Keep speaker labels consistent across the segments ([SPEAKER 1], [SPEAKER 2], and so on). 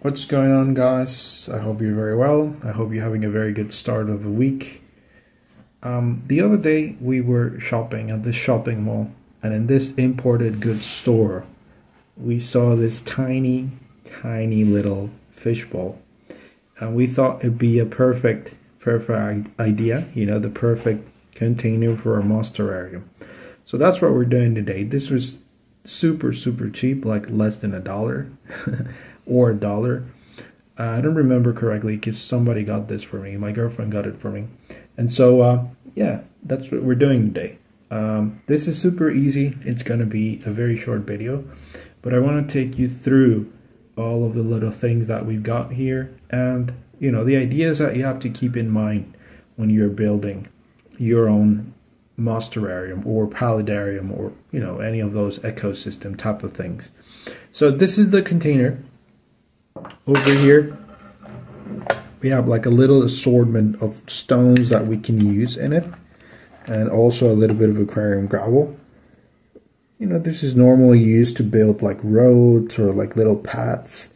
[SPEAKER 1] What's going on, guys? I hope you're very well. I hope you're having a very good start of the week. Um, the other day, we were shopping at this shopping mall, and in this imported goods store, we saw this tiny, tiny little fishbowl. And we thought it'd be a perfect, perfect idea, you know, the perfect container for a moss. So that's what we're doing today. This was super, super cheap, like less than a dollar. or a dollar. Uh, I don't remember correctly because somebody got this for me. My girlfriend got it for me. And so, uh, yeah, that's what we're doing today. Um, this is super easy. It's going to be a very short video, but I want to take you through all of the little things that we've got here and, you know, the ideas that you have to keep in mind when you're building your own moss terrarium or paludarium or, you know, any of those ecosystem type of things. So this is the container over here we have like a little assortment of stones that we can use in it and also a little bit of aquarium gravel. You know this is normally used to build like roads or like little paths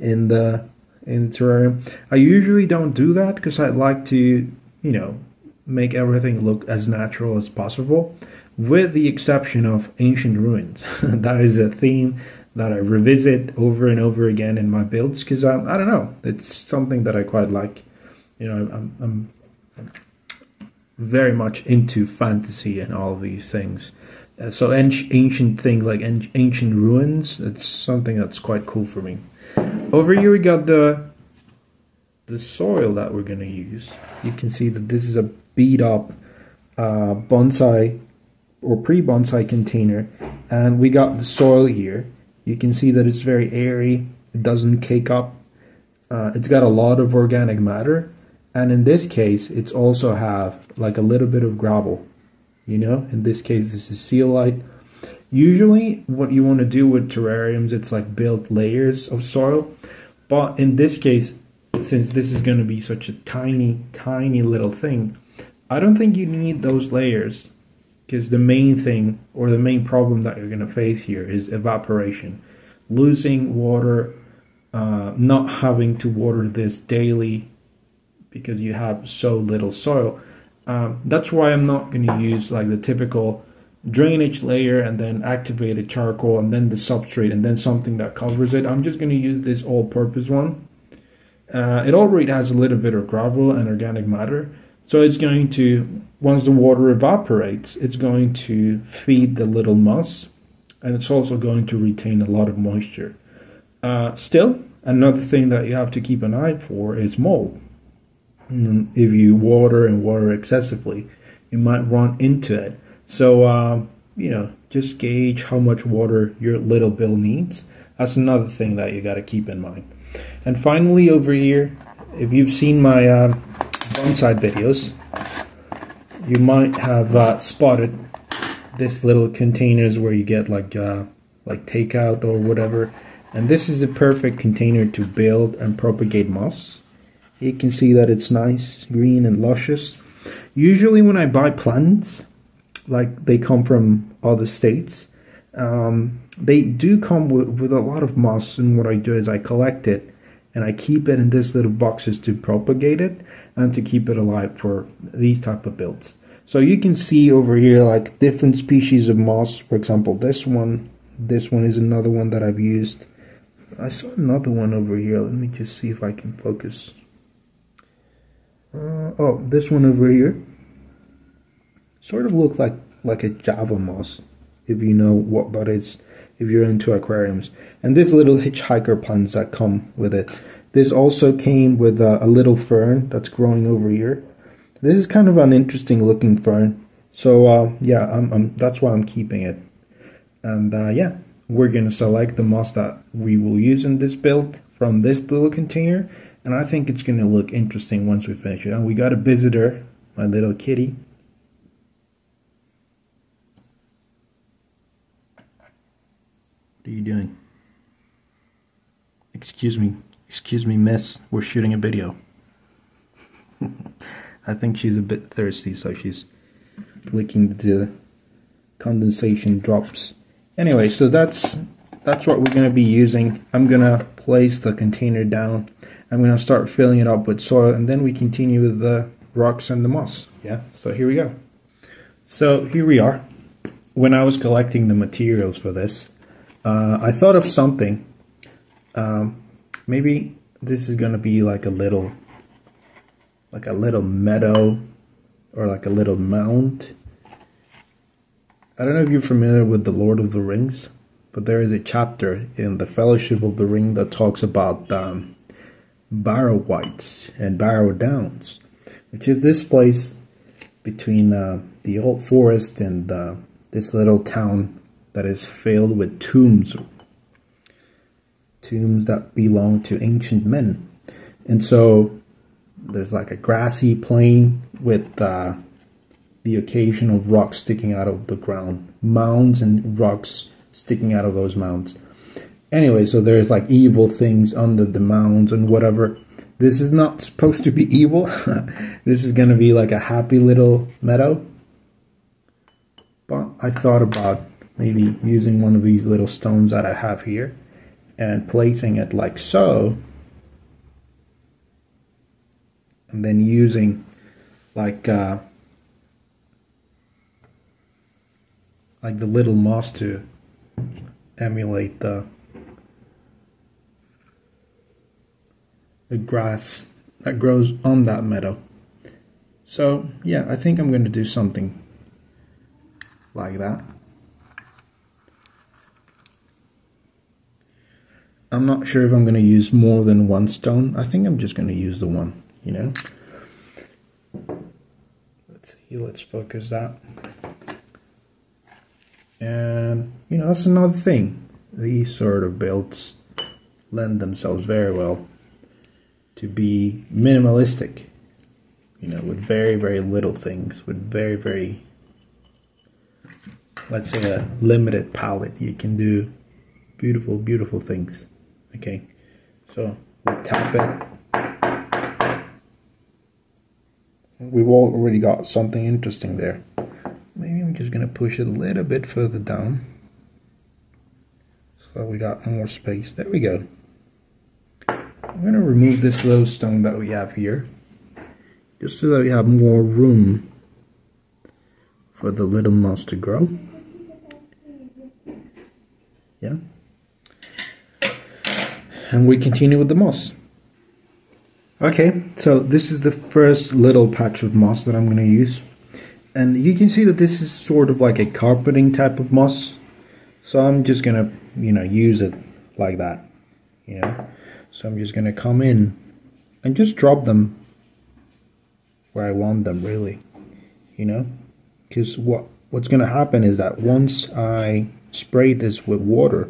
[SPEAKER 1] in the in the terrarium. I usually don't do that because i like to you know make everything look as natural as possible with the exception of ancient ruins. That is a theme that I revisit over and over again in my builds because I, I don't know. It's something that I quite like. You know I'm, I'm very much into fantasy and all of these things. Uh, so ancient things like ancient ruins it's something that's quite cool for me. Over here we got the the soil that we're going to use. You can see that this is a beat up uh, bonsai or pre-bonsai container and we got the soil here you can see that it's very airy. It doesn't cake up. Uh, it's got a lot of organic matter. And in this case, it's also have like a little bit of gravel. You know, in this case, this is zeolite. Usually, what you want to do with terrariums, it's like build layers of soil. But in this case, since this is going to be such a tiny, tiny little thing, I don't think you need those layers because the main thing or the main problem that you're going to face here is evaporation. Losing water uh, not having to water this daily because you have so little soil um, that's why i'm not going to use like the typical drainage layer and then activated charcoal and then the substrate and then something that covers it. I'm just going to use this all-purpose one. Uh, it already has a little bit of gravel and organic matter so it's going to, once the water evaporates, it's going to feed the little moss and it's also going to retain a lot of moisture. Uh, still, another thing that you have to keep an eye for is mold. Mm, if you water and water excessively, you might run into it. So, uh, you know, just gauge how much water your little bill needs. That's another thing that you got to keep in mind. And finally, over here, if you've seen my uh, bonsai videos, you might have uh, spotted this little containers where you get like uh, like takeout or whatever. And this is a perfect container to build and propagate moss. You can see that it's nice, green and luscious. Usually when I buy plants, like they come from other states, um, they do come with, with a lot of moss and what I do is I collect it and I keep it in these little boxes to propagate it and to keep it alive for these type of builds. So you can see over here like different species of moss. For example, this one, this one is another one that I've used. I saw another one over here. Let me just see if I can focus. Uh, oh, this one over here sort of look like like a Java moss, if you know what that is, if you're into aquariums. And this little hitchhiker puns that come with it. This also came with a, a little fern that's growing over here. This is kind of an interesting looking fern. So uh, yeah, I'm, I'm, that's why I'm keeping it. And uh, yeah, we're going to select the moss that we will use in this build from this little container. And I think it's going to look interesting once we finish it. And we got a visitor, my little kitty. What are you doing? Excuse me. Excuse me, miss, we're shooting a video. I think she's a bit thirsty, so she's licking the condensation drops. Anyway, so that's that's what we're going to be using. I'm going to place the container down. I'm going to start filling it up with soil and then we continue with the rocks and the moss. Yeah, so here we go. So here we are. When I was collecting the materials for this, uh, I thought of something. Um, maybe this is going to be like a little, like a little meadow or like a little mound. I don't know if you're familiar with the Lord of the Rings, but there is a chapter in the Fellowship of the Ring that talks about um, Barrow-wights and Barrow Downs, which is this place between uh, the old forest and uh, this little town that is filled with tombs, tombs that belong to ancient men. And so there's like a grassy plain with uh, the occasional rock sticking out of the ground, mounds and rocks sticking out of those mounds anyway, so there's like evil things under the mounds and whatever. This is not supposed to be evil. this is going to be like a happy little meadow. But I thought about maybe using one of these little stones that I have here and placing it like so. And then using like uh, like the little moss to emulate the the grass that grows on that meadow. So yeah, I think I'm going to do something like that. I'm not sure if I'm going to use more than one stone. I think I'm just going to use the one, you know. Let's see, let's focus that. And, you know, that's another thing. These sort of builds lend themselves very well to be minimalistic, you know, with very, very little things, with very, very, let's say a limited palette, you can do beautiful, beautiful things. Okay, so we tap it. We've already got something interesting there. Maybe I'm just gonna push it a little bit further down. So we got more space. There we go. I'm to remove this little stone that we have here just so that we have more room for the little moss to grow. Yeah. And we continue with the moss. Okay, so this is the first little patch of moss that I'm going to use. And you can see that this is sort of like a carpeting type of moss. So I'm just going to, you know, use it like that, you know. So I'm just going to come in and just drop them where I want them really, you know, because what what's going to happen is that once I spray this with water,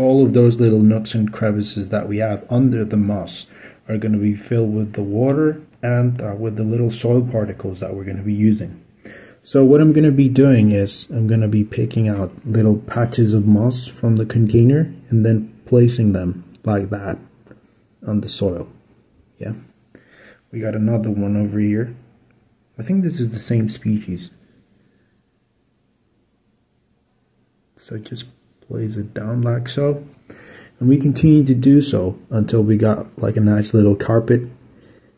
[SPEAKER 1] all of those little nooks and crevices that we have under the moss are going to be filled with the water and uh, with the little soil particles that we're going to be using. So what I'm going to be doing is I'm going to be picking out little patches of moss from the container and then placing them like that on the soil. Yeah. We got another one over here. I think this is the same species. So just place it down like so. And we continue to do so until we got like a nice little carpet.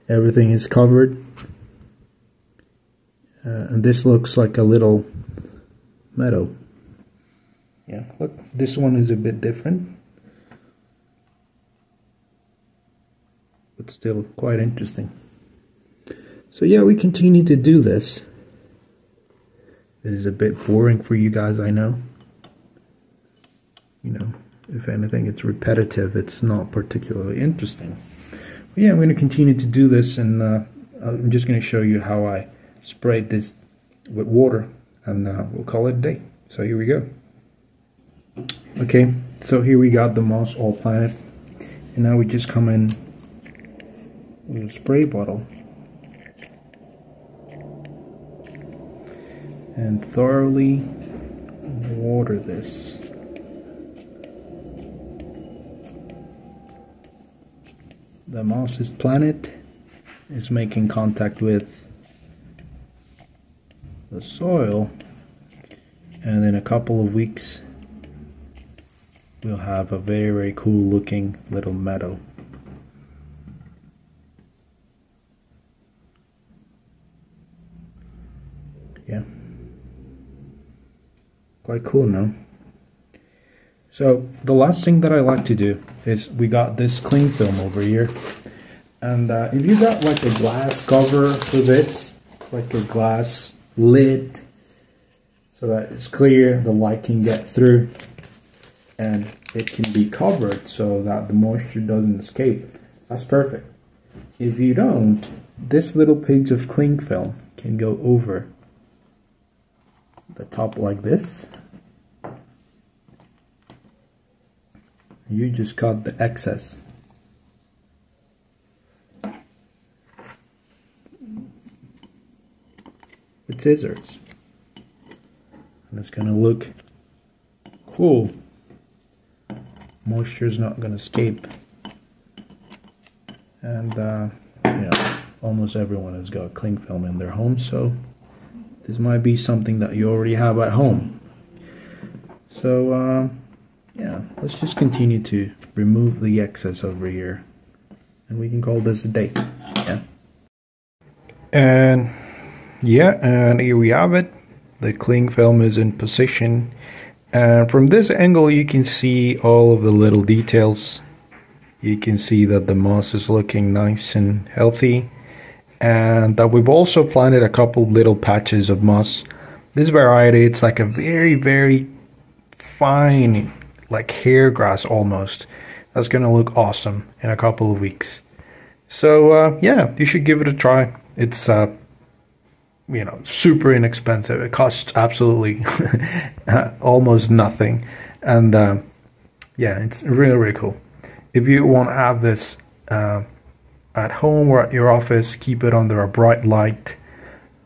[SPEAKER 1] Everything is covered. Uh, and this looks like a little meadow. Yeah, look, this one is a bit different. but still quite interesting. So yeah, we continue to do this. It is a bit boring for you guys, I know. You know, if anything, it's repetitive. It's not particularly interesting. But yeah, I'm going to continue to do this, and uh, I'm just going to show you how I sprayed this with water, and uh, we'll call it a day. So here we go. Okay, so here we got the moss all planted, and now we just come in with a spray bottle and thoroughly water this. The moss's planet is making contact with the soil and in a couple of weeks we'll have a very very cool looking little meadow. Yeah. Quite cool now. So the last thing that I like to do is we got this cling film over here. And uh, if you got like a glass cover for this, like a glass lid, so that it's clear, the light can get through, and it can be covered so that the moisture doesn't escape. That's perfect. If you don't, this little piece of cling film can go over the top like this. You just cut the excess. With scissors. And it's gonna look cool. Moisture's not gonna escape. And uh, you know, almost everyone has got cling film in their home, so this might be something that you already have at home. So, uh, yeah, let's just continue to remove the excess over here. And we can call this a day. Yeah. And, yeah, and here we have it. The cling film is in position. And from this angle, you can see all of the little details. You can see that the moss is looking nice and healthy and that we've also planted a couple little patches of moss. This variety, it's like a very, very fine, like hair grass almost. That's gonna look awesome in a couple of weeks. So uh, yeah, you should give it a try. It's uh, you know super inexpensive. It costs absolutely almost nothing, and uh, yeah, it's really really cool. If you want to have this uh, at home or at your office, keep it under a bright light.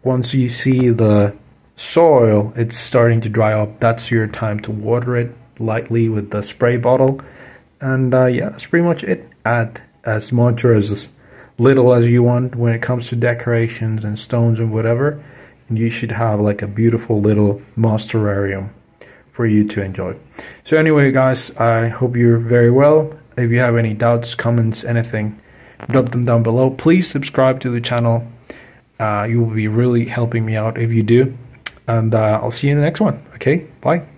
[SPEAKER 1] Once you see the soil, it's starting to dry up, that's your time to water it lightly with the spray bottle. And uh, yeah, that's pretty much it. Add as much or as little as you want when it comes to decorations and stones and whatever. And you should have like a beautiful little moss terrarium for you to enjoy. So anyway, guys, I hope you're very well. If you have any doubts, comments, anything, drop them down below. Please subscribe to the channel. Uh, you will be really helping me out if you do. And uh, I'll see you in the next one. Okay, bye.